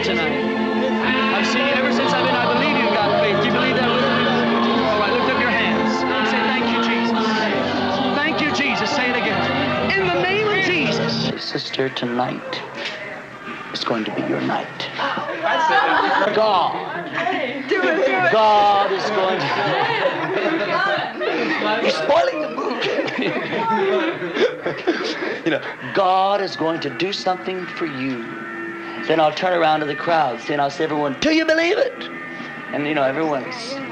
faith tonight. I've seen you ever since I've been, I believe you've got faith. Do you believe that with me? All right, lift up your hands. Say, thank you, Jesus. Thank you, Jesus. Say it again. In the name of Jesus. Sister, tonight is going to be your night. God. Do it, do it. God is going to. You're spoiling the mood. you know, God is going to do something for you then I'll turn around to the crowd, and I'll say, everyone, do you believe it? And you know, everyone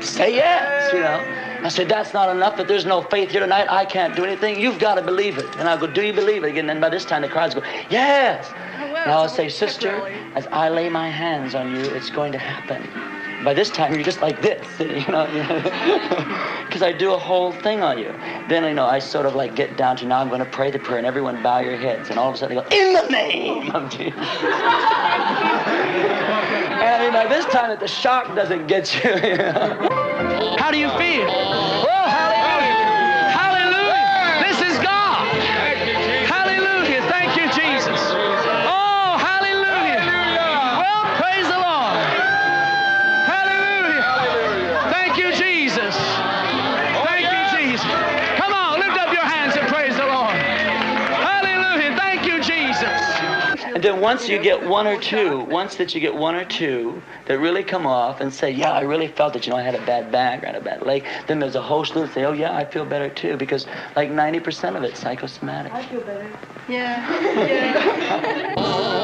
say yes, you know. I said, that's not enough. If there's no faith here tonight, I can't do anything. You've got to believe it. And I'll go, do you believe it? Again, then by this time the crowds go, yes. And I'll say, sister, as I lay my hands on you, it's going to happen. By this time, you're just like this, you know, because I do a whole thing on you. Then, you know, I sort of like get down to now I'm going to pray the prayer, and everyone bow your heads, and all of a sudden they go, in the name of Jesus. and mean, by this time, that the shock doesn't get you. you know? How do you feel? Oh! Hallelujah! And then once you get one or two, once that you get one or two that really come off and say, yeah, I really felt that, you know, I had a bad back, I had a bad leg, then there's a whole slew that say, oh yeah, I feel better too, because like 90% of it's psychosomatic. I feel better. Yeah. Yeah.